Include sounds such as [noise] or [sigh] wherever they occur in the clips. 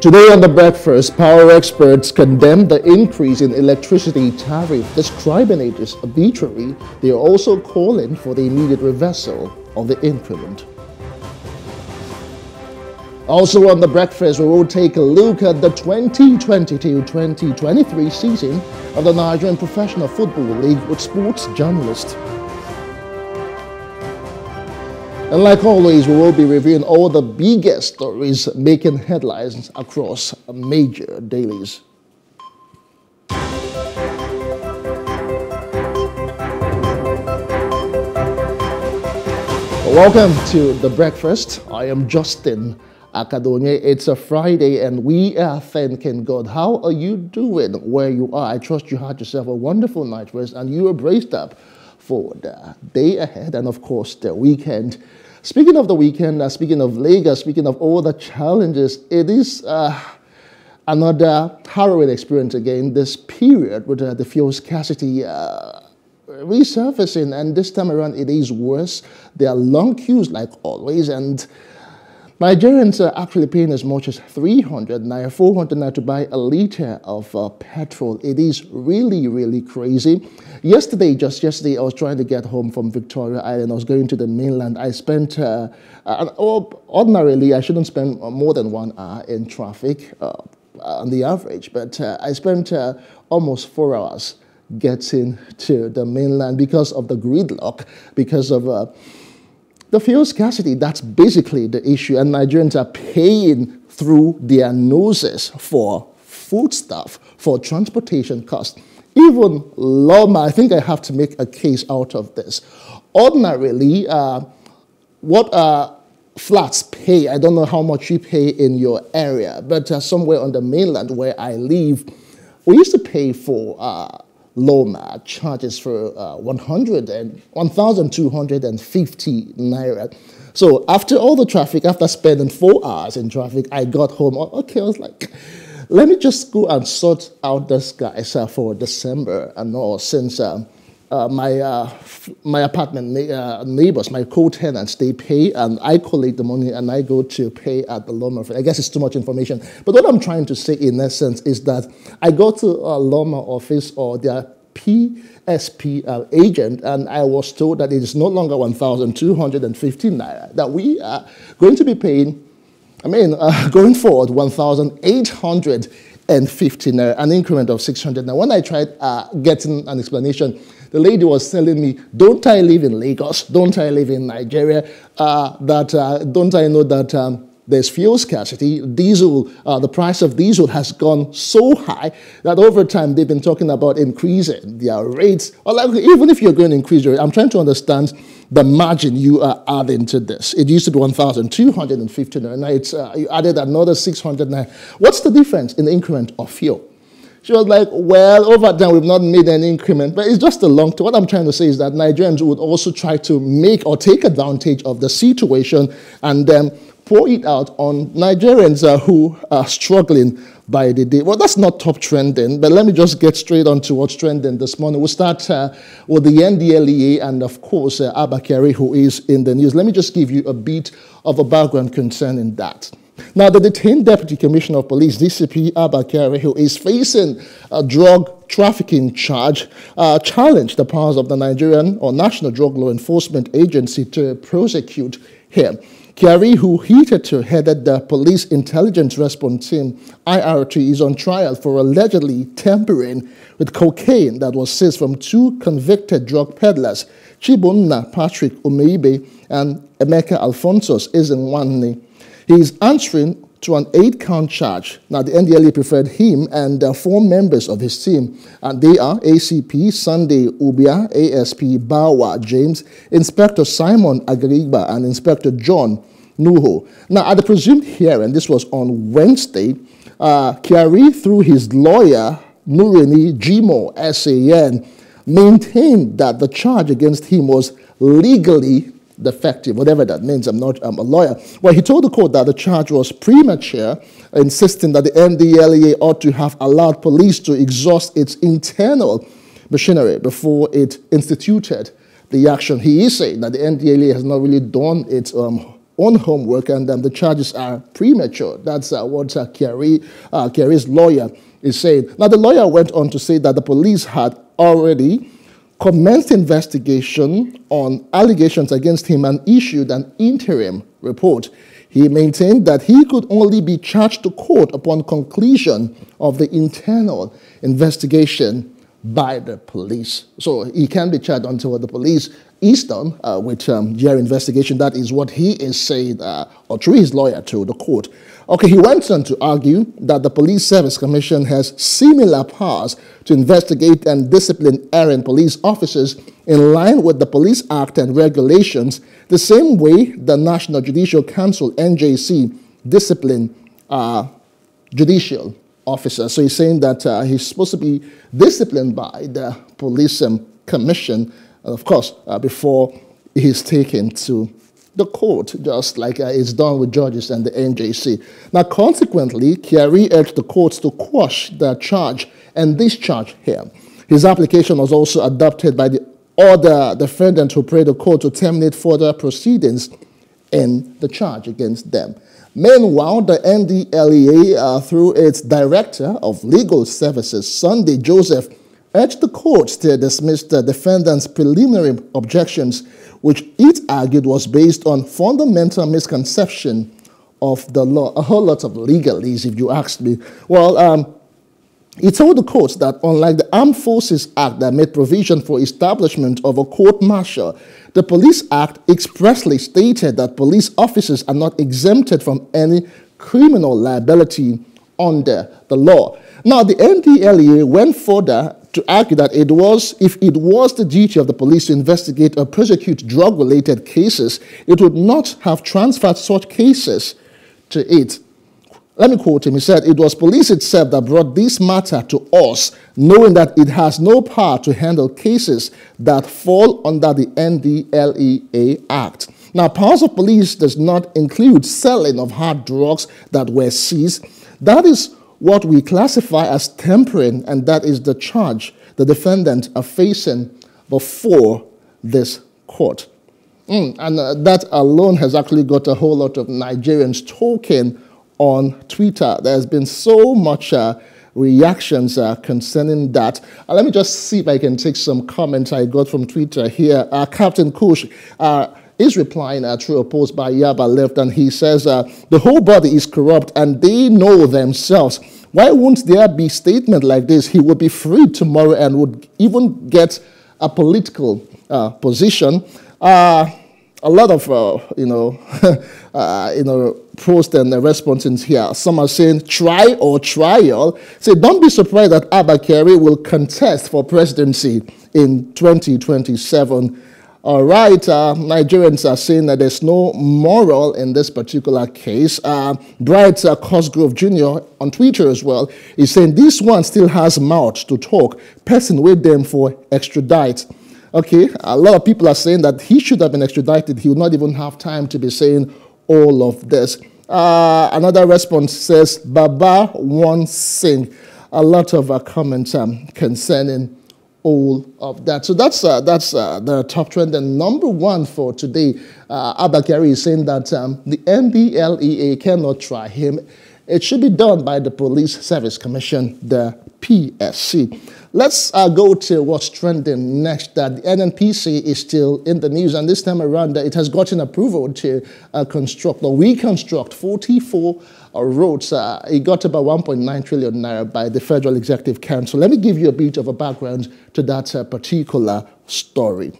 Today on the breakfast, power experts condemn the increase in electricity tariff, describing it as arbitrary. They are also calling for the immediate reversal of the increment. Also on the breakfast, we will take a look at the 2022-2023 season of the Nigerian Professional Football League with sports journalist and like always, we will be reviewing all the biggest stories making headlines across major dailies. Welcome to The Breakfast. I am Justin Akadonye. It's a Friday and we are thanking God. How are you doing where you are? I trust you had yourself a wonderful night rest and you are braced up for the day ahead and, of course, the weekend. Speaking of the weekend, uh, speaking of Lagos, speaking of all the challenges, it is uh, another harrowing experience again this period with uh, the fuel scarcity uh, resurfacing, and this time around it is worse. There are long queues, like always, and Nigerians are actually paying as much as 300 naira, 400 naira to buy a liter of uh, petrol. It is really, really crazy. Yesterday, just yesterday, I was trying to get home from Victoria Island. I was going to the mainland. I spent, uh, uh, ordinarily, I shouldn't spend more than one hour in traffic uh, on the average, but uh, I spent uh, almost four hours getting to the mainland because of the gridlock, because of the fuel scarcity, that's basically the issue. And Nigerians are paying through their noses for foodstuff, for transportation costs. Even LAWMA, I think I have to make a case out of this. Ordinarily, uh, what uh, flats pay, I don't know how much you pay in your area, but uh, somewhere on the mainland where I live, we used to pay for uh, LAWMA charges for uh, 100 and 1,250 naira. So after all the traffic, after spending four hours in traffic, I got home. Okay, I was like, let me just go and sort out this guy uh, for December and all, since uh, uh, my uh, my apartment uh, neighbors, my co-tenants, they pay, and I collect the money, and I go to pay at the LAWMA. I guess it's too much information, but what I'm trying to say in essence is that I go to a LAWMA office or their PSP uh, agent, and I was told that it is no longer 1,215 naira. That we are going to be paying, I mean, uh, [laughs] going forward, 1,850 naira, an increment of 600. Now, when I tried uh, getting an explanation the lady was telling me, don't I live in Lagos? Don't I live in Nigeria? Uh, that uh, don't I know that um, there's fuel scarcity. Diesel, uh, the price of diesel has gone so high that over time they've been talking about increasing their rates. Or like, even if you're going to increase your rate, I'm trying to understand the margin you are adding to this. It used to be 1,250 now it's, uh, you added another 600 What's the difference in the increment of fuel? She was like, well, over time we've not made any increment, but it's just a long term. What I'm trying to say is that Nigerians would also try to make or take advantage of the situation and then pour it out on Nigerians uh, who are struggling by the day. Well, that's not top trending, but let me just get straight on to what's trending this morning. We'll start uh, with the NDLEA and, of course, uh, Abba Kyari, who is in the news. Let me just give you a bit of a background concerning that. Now, the detained Deputy Commissioner of Police, DCP Abba Kyari, who is facing a drug trafficking charge, uh, challenged the powers of the Nigerian or National Drug Law Enforcement Agency to prosecute him. Kyari, who hitherto headed the Police Intelligence Response Team, IRT, is on trial for allegedly tampering with cocaine that was seized from two convicted drug peddlers, Chibunna Patrick Umeibe and Emeka Alphonsus Ezenwanne. He is answering to an eight count charge. Now, the NDLEA preferred him and uh, four members of his team, and they are ACP Sunday Ubua, ASP Bawa James, Inspector Simon Agirigba, and Inspector John Nuhu. Now, at the presumed hearing, this was on Wednesday, uh, through his lawyer, Nureini Jimoh SAN, maintained that the charge against him was legally defective, whatever that means. I'm not I'm a lawyer. Well, he told the court that the charge was premature, insisting that the NDLEA ought to have allowed police to exhaust its internal machinery before it instituted the action. He is saying that the NDLEA has not really done its um, own homework and um, the charges are premature. That's uh, what uh, Kyari, uh, Kyari's lawyer is saying. Now, the lawyer went on to say that the police had already commenced investigation on allegations against him and issued an interim report. He maintained that he could only be charged to court upon conclusion of the internal investigation by the police. So he can be charged until the police is done uh, with um, their investigation. That is what he is saying, uh, or through his lawyer to the court. Okay, he went on to argue that the Police Service Commission has similar powers to investigate and discipline errant police officers in line with the Police Act and regulations, the same way the National Judicial Council, NJC, discipline uh, judicial officers. So he's saying that uh, he's supposed to be disciplined by the Police um, Commission, of course, uh, before he's taken to the court, just like uh, it's done with judges and the NJC. Now, consequently, Kyari urged the courts to quash the charge and discharge him. His application was also adopted by the other defendants who prayed the court to terminate further proceedings in the charge against them. Meanwhile, the NDLEA, uh, through its Director of Legal Services, Sunday Joseph, urged the courts to dismiss the defendant's preliminary objections which it argued was based on fundamental misconception of the law. A whole lot of legalese, if you ask me. Well, um, he told the courts that unlike the Armed Forces Act that made provision for establishment of a court martial, the Police Act expressly stated that police officers are not exempted from any criminal liability under the law. Now, the NDLEA went further to argue that it was, if it was the duty of the police to investigate or prosecute drug related cases, it would not have transferred such cases to it. Let me quote him. He said, It was police itself that brought this matter to us, knowing that it has no power to handle cases that fall under the NDLEA Act. Now, powers of police does not include selling of hard drugs that were seized. That is what we classify as tampering, and that is the charge the defendant are facing before this court. Mm, and uh, that alone has actually got a whole lot of Nigerians talking on Twitter. There's been so much uh, reactions uh, concerning that. Uh, let me just see if I can take some comments I got from Twitter here. Uh, Captain Kush is replying uh, true post by Yaba Left, and he says, uh, The whole body is corrupt and they know themselves. Why won't there be statement like this? He would be freed tomorrow and would even get a political uh, position. Uh, a lot of, uh, you know, [laughs] uh, you know, posts and responses here. Some are saying try or trial. Say, don't be surprised that Abba Kyari will contest for presidency in 2027. All right, uh, Nigerians are saying that there's no moral in this particular case. Uh, Bright uh, Cosgrove Jr. on Twitter as well is saying this one still has mouth to talk. Person with them for extradite. Okay, a lot of people are saying that he should have been extradited. He would not even have time to be saying all of this. Uh, another response says Baba won't sing. A lot of uh, comments um, concerning all of that. So that's, uh, that's uh, the top trend. And number one for today, uh, Abba Kyari is saying that um, the NDLEA cannot try him. It should be done by the Police Service Commission, the PSC. Let's uh, go to what's trending next. That the NNPC is still in the news, and this time around, it has gotten approval to uh, construct or reconstruct 44 uh, roads. Uh, it got about 1.9 trillion naira by the Federal Executive Council. Let me give you a bit of a background to that particular story.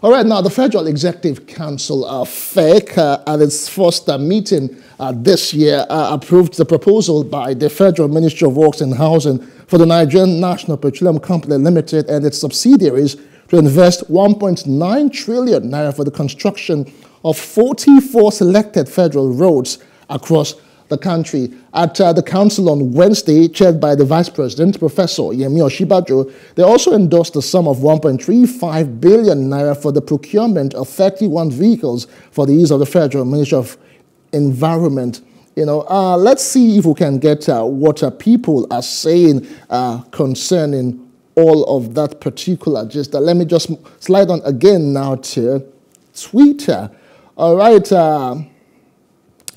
All right, now the Federal Executive Council, uh, FEC, uh, at its first uh, meeting uh, this year, uh, approved the proposal by the Federal Ministry of Works and Housing for the Nigerian National Petroleum Company Limited and its subsidiaries to invest 1.9 trillion naira for the construction of 44 selected federal roads across the country. At uh, the council on Wednesday, chaired by the Vice President, Professor Yemi Osinbajo, they also endorsed a sum of 1.35 billion naira for the procurement of 31 vehicles for the use of the Federal Ministry of Environment. You know, uh, let's see if we can get uh, what uh, people are saying uh, concerning all of that particular. Just uh, let me just slide on again now to Twitter. All right,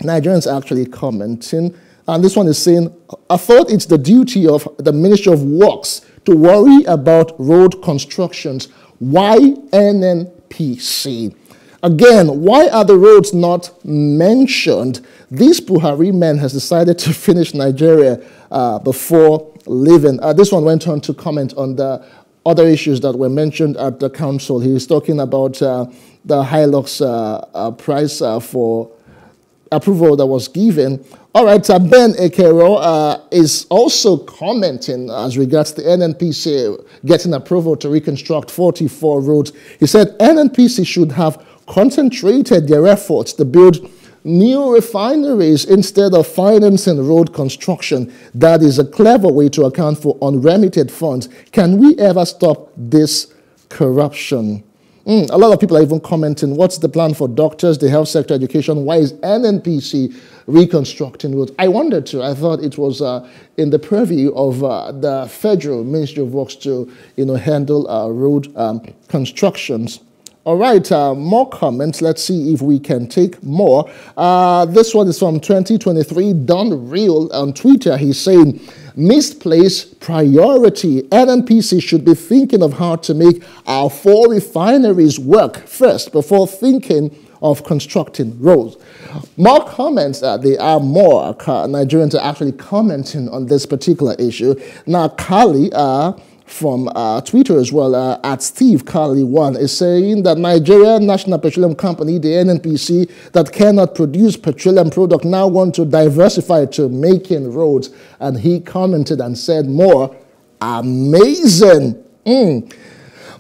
Nigerians actually commenting, and this one is saying, I thought it's the duty of the Ministry of Works to worry about road constructions. Why NNPC? Again, why are the roads not mentioned? This Buhari man has decided to [laughs] finish Nigeria uh, before leaving. Uh, this one went on to comment on the other issues that were mentioned at the council. He was talking about uh, the Hilux uh, uh, price uh, for approval that was given. All right, uh, Ben Ekero uh, is also commenting as regards the NNPC getting approval to reconstruct 44 roads. He said NNPC should have concentrated their efforts to build new refineries instead of financing road construction. That is a clever way to account for unremitted funds. Can we ever stop this corruption? Mm, a lot of people are even commenting, what's the plan for doctors, the health sector, education? Why is NNPC reconstructing roads? I wondered too. I thought it was uh, in the purview of uh, the Federal Ministry of Works to you know, handle uh, road um, constructions. All right, uh, more comments. Let's see if we can take more. Uh, this one is from 2023, Don Real on Twitter. He's saying, misplaced priority. NNPC should be thinking of how to make our four refineries work first before thinking of constructing roads. More comments, uh, there are more uh, Nigerians are actually commenting on this particular issue. Now, Kali, uh, from uh, Twitter as well, uh, at Steve Carly One, is saying that Nigeria National Petroleum Company, the NNPC, that cannot produce petroleum product now want to diversify to making roads. And he commented and said more, amazing. Mm.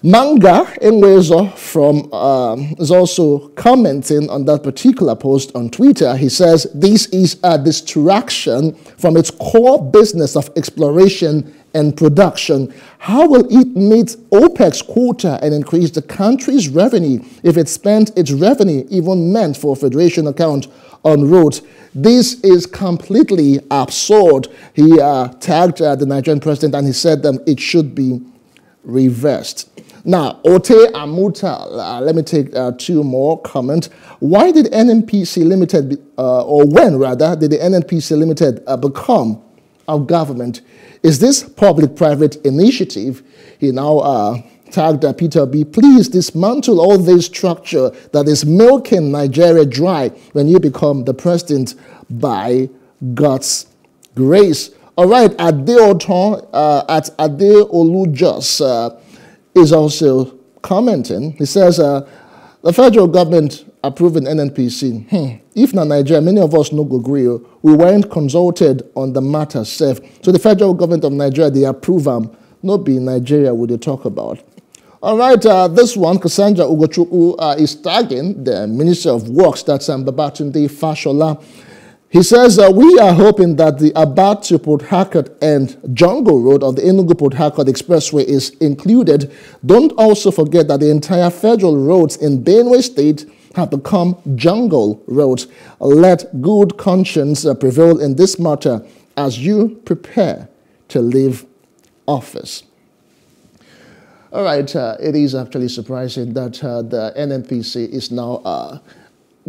Manga Enwezo from um, is also commenting on that particular post on Twitter. He says this is a distraction from its core business of exploration and production. How will it meet OPEC's quota and increase the country's revenue if it spent its revenue even meant for a federation account on roads? This is completely absurd. He uh, tagged uh, the Nigerian president and he said that it should be reversed. Now, Ote Amuta, uh, let me take uh, two more comments. Why did NNPC Limited, uh, or when rather, did the NNPC Limited uh, become our government? Is this public-private initiative? He now uh, tagged uh, Peter Obi. Please dismantle all this structure that is milking Nigeria dry when you become the president by God's grace. All right, Ade Oton uh, at Ade Olujos uh, is also commenting. He says, uh, the federal government approving NNPC. Hmm. If not Nigeria, many of us no go agree. Oh. We weren't consulted on the matter safe. So the federal government of Nigeria, they approve them. No be Nigeria would they talk about. All right, uh, this one, Cassandra Ugochukwu, uh, is tagging the Minister of Works, that's um, Babatunde Fashola. He says, uh, we are hoping that the Aba to Port Harcourt and Jungle Road of the Enugu Port Harcourt Expressway is included. Don't also forget that the entire federal roads in Benue State have become jungle roads. Let good conscience uh, prevail in this matter as you prepare to leave office. All right, uh, it is actually surprising that uh, the NNPC is now uh,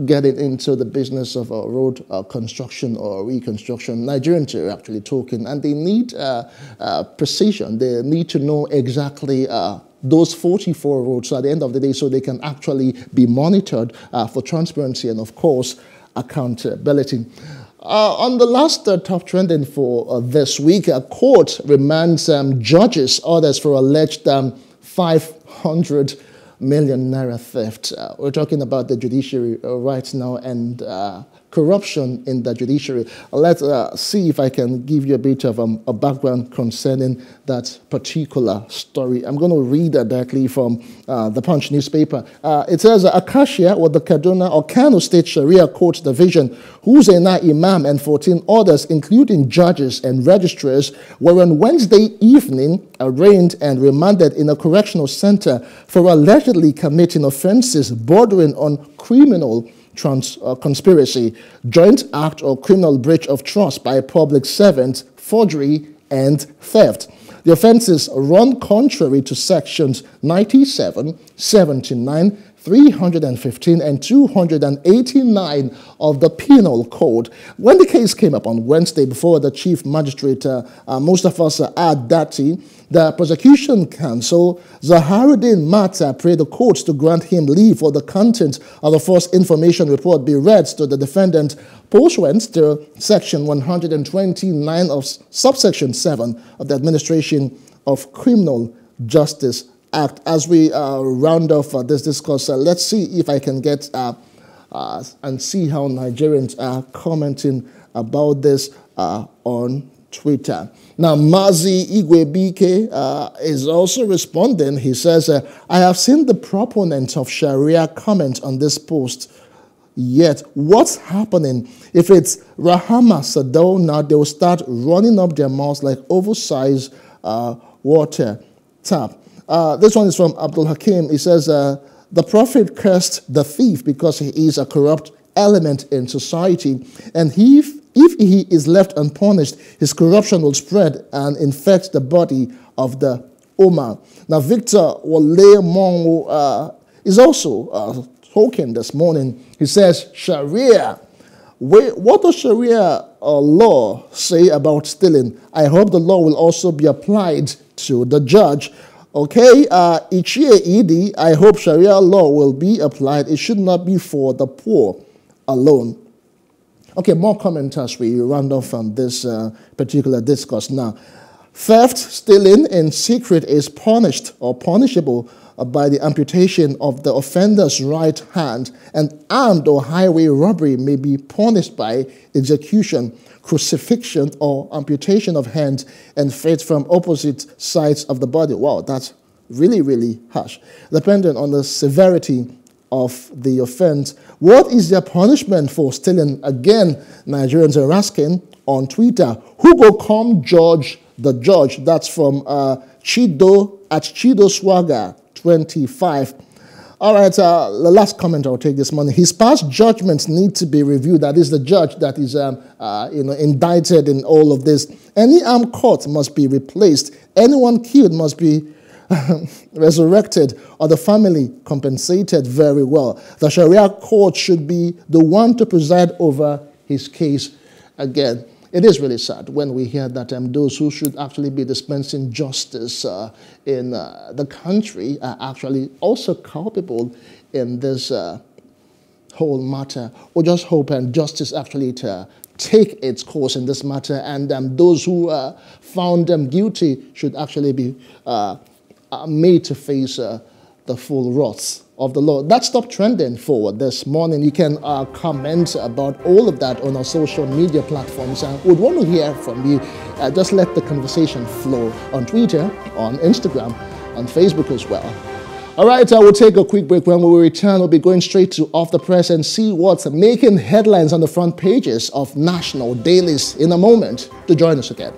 getting into the business of road uh, construction or reconstruction. Nigerians are actually talking, and they need uh, uh precision. They need to know exactly uh, those 44 roads at the end of the day so they can actually be monitored uh, for transparency and, of course, accountability. Uh, on the last uh, top trending for uh, this week, a court remands um, judges orders for alleged um, 500 million naira theft. Uh, we're talking about the judiciary uh, right now and uh, corruption in the judiciary. Let's uh, see if I can give you a bit of um, a background concerning that particular story. I'm going to read directly from uh, the Punch newspaper. Uh, it says Akashia with the Kaduna or Kano State Sharia Court Division, Huzaina Imam and 14 others, including judges and registrars, were on Wednesday evening arraigned and remanded in a correctional center for allegedly committing offenses bordering on criminal trans, uh, conspiracy, joint act or criminal breach of trust by a public servant, forgery, and theft. The offenses run contrary to sections 97, 79, 315 and 289 of the Penal Code. When the case came up on Wednesday before the Chief Magistrate uh, uh, Mustafa Sa'ad Datti, the prosecution counsel, Zaharuddin Mata, prayed the courts to grant him leave for the content of the false information report be read to the defendant pursuant to Section 129 of subsection 7 of the Administration of Criminal Justice Act. As we uh, round off uh, this discourse, uh, let's see if I can get and see how Nigerians are commenting about this on Twitter. Now, Mazi Igwe uh, is also responding. He says, uh, I have seen the proponent of Sharia comment on this post. Yet, what's happening? If it's Rahama Sadau, now they will start running up their mouths like oversized uh, water tap. Uh, this one is from Abdul Hakim. He says, uh, The Prophet cursed the thief because he is a corrupt element in society, and he if he is left unpunished, his corruption will spread and infect the body of the Ummah. Now, Victor Wale Mongo uh, is also uh, talking this morning. He says, Sharia. What does Sharia uh, law say about stealing? I hope the law will also be applied to the judge. Okay, uh, Ichie I hope Sharia law will be applied. It should not be for the poor alone. Okay, more comments as we round off on this uh, particular discourse. Now, theft, stealing in secret is punished or punishable by the amputation of the offender's right hand, and armed or highway robbery may be punished by execution, crucifixion, or amputation of hands and feet from opposite sides of the body. Wow, that's really, really harsh, depending on the severity of the offense. What is their punishment for stealing? Again, Nigerians are asking on Twitter. Who will come judge the judge? That's from uh, Chido at Chido Swagger 25. All right, uh, the last comment I'll take this morning. His past judgments need to be reviewed. That is the judge that is um, uh, you know, indicted in all of this. Any armed court must be replaced. Anyone killed must be [laughs] resurrected or the family compensated very well. The Sharia court should be the one to preside over his case again. It is really sad when we hear that um, those who should actually be dispensing justice uh, in uh, the country are actually also culpable in this uh, whole matter. We just hope and justice actually to take its course in this matter, and um, those who uh, found them guilty should actually be uh, made to face uh, the full wrath of the Lord. That stopped trending forward this morning. You can uh, comment about all of that on our social media platforms. and would want to hear from you. Uh, just let the conversation flow on Twitter, on Instagram, on Facebook as well. All right, I will take a quick break. When we return, we'll be going straight to Off the Press and see what's making headlines on the front pages of national dailies in a moment to join us again.